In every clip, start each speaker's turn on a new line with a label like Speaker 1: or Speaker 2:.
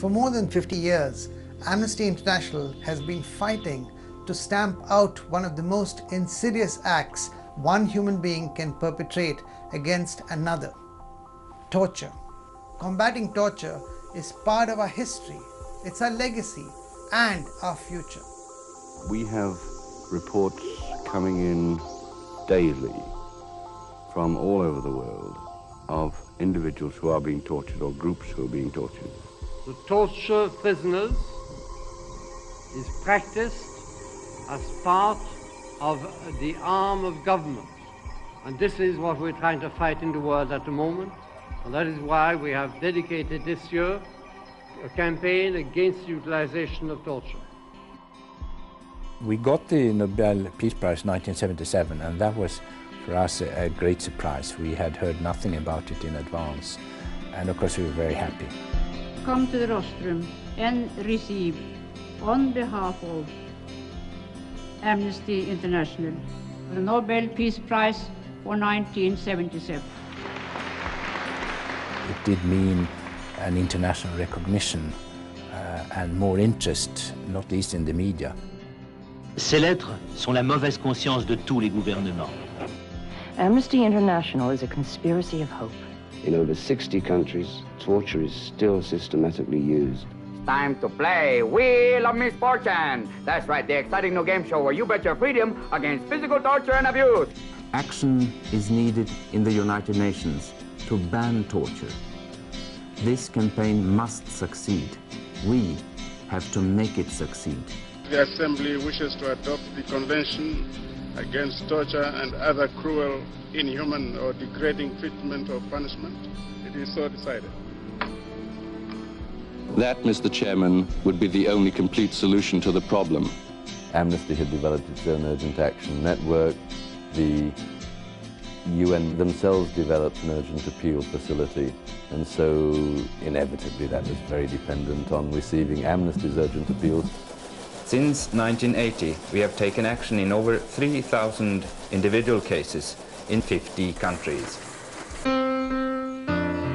Speaker 1: For more than 50 years, Amnesty International has been fighting to stamp out one of the most insidious acts one human being can perpetrate against another torture. Combating torture is part of our history, it's our legacy and our future.
Speaker 2: We have reports coming in daily from all over the world of individuals who are being tortured or groups who are being tortured.
Speaker 3: The torture of prisoners is practiced as part of the arm of government. And this is what we're trying to fight in the world at the moment. And that is why we have dedicated this year a campaign against the utilization of torture.
Speaker 4: We got the Nobel Peace Prize in 1977 and that was for us a, a great surprise. We had heard nothing about it in advance and of course we were very happy.
Speaker 5: Come to the rostrum and receive on behalf of Amnesty International the Nobel Peace Prize for 1977.
Speaker 4: It did mean an international recognition uh, and more interest, not least in the media.
Speaker 6: Ces lettres sont la mauvaise conscience de tous les gouvernements.
Speaker 7: Amnesty International is a conspiracy of hope.
Speaker 8: In over 60 countries, torture is still systematically used.
Speaker 9: Time to play Wheel of Misfortune. That's right, the exciting new game show where you bet your freedom against physical torture and abuse.
Speaker 10: Action is needed in the United Nations to ban torture. This campaign must succeed. We have to make it succeed.
Speaker 11: The Assembly wishes to adopt the Convention against torture and other cruel, inhuman or degrading treatment or punishment. It is so decided.
Speaker 2: That, Mr. Chairman, would be the only complete solution to the problem. Amnesty had developed its own urgent action network. The UN themselves developed an urgent appeal facility, and so inevitably that was very dependent on receiving Amnesty's urgent appeals.
Speaker 12: Since 1980, we have taken action in over 3,000 individual cases in 50 countries.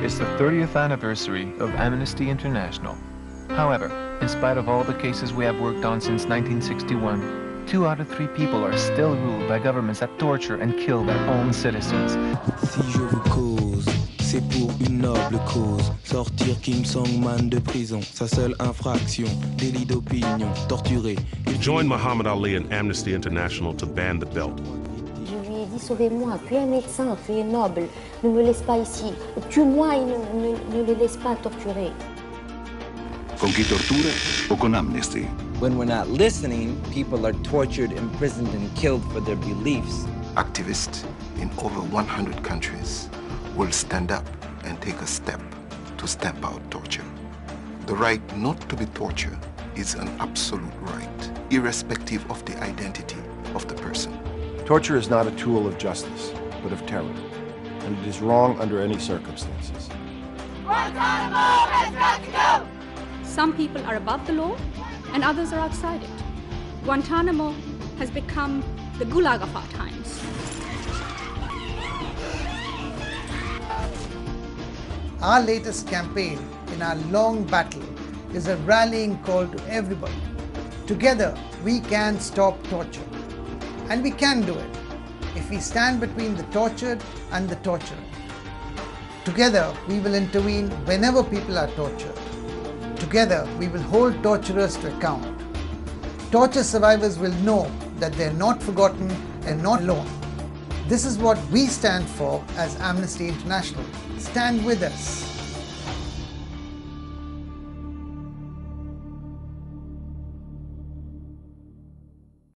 Speaker 13: It's the 30th anniversary of Amnesty International. However, in spite of all the cases we have worked on since 1961, two out of three people are still ruled by governments that torture and kill their own citizens.
Speaker 14: Une noble cause. Sortir Kim Song-man de prison, sa seule infraction, délit d'opinion, torturé.
Speaker 15: Join Muhammad Ali and Amnesty International to ban the belt.
Speaker 16: Je lui ai dit sauvez-moi, tu es médecin, tu es noble, ne me laisse pas ici. Tue-moi et ne, ne, ne le laisse pas torturer.
Speaker 17: Con chi tortura o con Amnesty?
Speaker 18: When we're not listening, people are tortured, imprisoned, and killed for their beliefs.
Speaker 17: Activists in over 100 countries will stand up and take a step to stamp out torture. The right not to be tortured is an absolute right, irrespective of the identity of the person.
Speaker 19: Torture is not a tool of justice, but of terror, and it is wrong under any circumstances.
Speaker 20: Guantanamo has got to go! Some people are above the law, and others are outside it. Guantanamo has become the gulag of our times.
Speaker 1: Our latest campaign in our long battle is a rallying call to everybody. Together, we can stop torture. And we can do it if we stand between the tortured and the torturer. Together, we will intervene whenever people are tortured. Together, we will hold torturers to account. Torture survivors will know that they're not forgotten and not alone. This is what we stand for as Amnesty International. Stand with us.